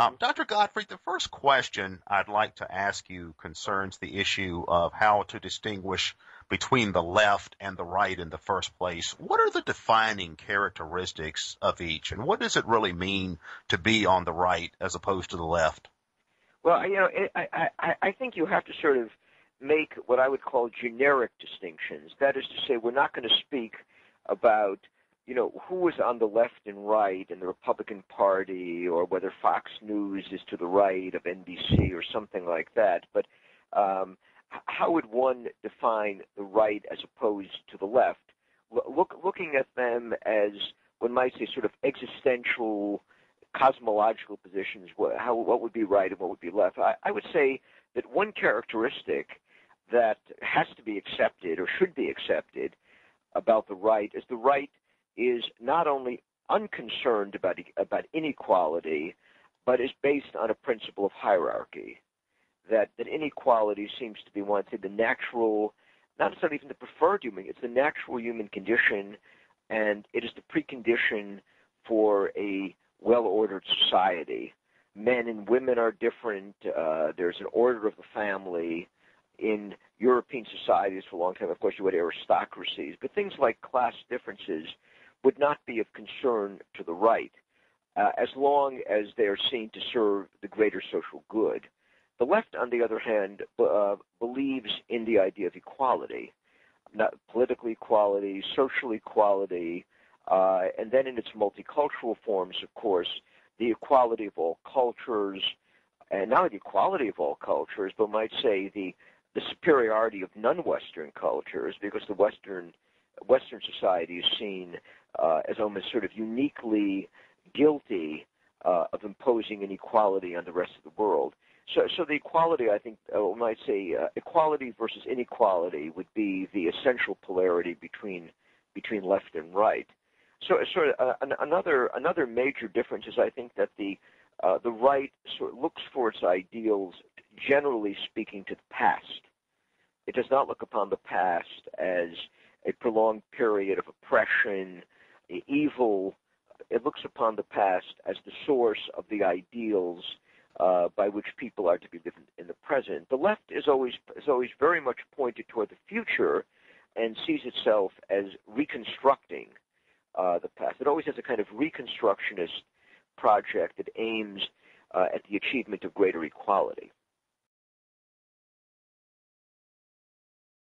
Um, Dr. Gottfried, the first question I'd like to ask you concerns the issue of how to distinguish between the left and the right in the first place. What are the defining characteristics of each, and what does it really mean to be on the right as opposed to the left? Well, you know, I, I, I think you have to sort of make what I would call generic distinctions. That is to say, we're not going to speak about you know, who is on the left and right in the Republican Party, or whether Fox News is to the right of NBC or something like that. But um, how would one define the right as opposed to the left? Look, looking at them as one might say, sort of existential, cosmological positions. What, how, what would be right and what would be left? I, I would say that one characteristic that has to be accepted or should be accepted about the right is the right is not only unconcerned about about inequality, but is based on a principle of hierarchy. That that inequality seems to be one the natural, not necessarily even the preferred human. It's the natural human condition, and it is the precondition for a well-ordered society. Men and women are different. Uh, there's an order of the family. In European societies for a long time, of course, you had aristocracies, but things like class differences would not be of concern to the right uh, as long as they are seen to serve the greater social good. The left, on the other hand, uh, believes in the idea of equality, not political equality, social equality, uh, and then in its multicultural forms, of course, the equality of all cultures, and not the equality of all cultures, but might say the the superiority of non-Western cultures, because the Western Western society is seen uh, as almost sort of uniquely guilty uh, of imposing inequality on the rest of the world. So, so the equality, I think, uh, we might say, uh, equality versus inequality would be the essential polarity between between left and right. So, sort uh, an, another another major difference is I think that the uh, the right sort of looks for its ideals, generally speaking, to the past. It does not look upon the past as a prolonged period of oppression, evil, it looks upon the past as the source of the ideals uh, by which people are to be living in the present. The left is always is always very much pointed toward the future and sees itself as reconstructing uh, the past. It always has a kind of reconstructionist project that aims uh, at the achievement of greater equality.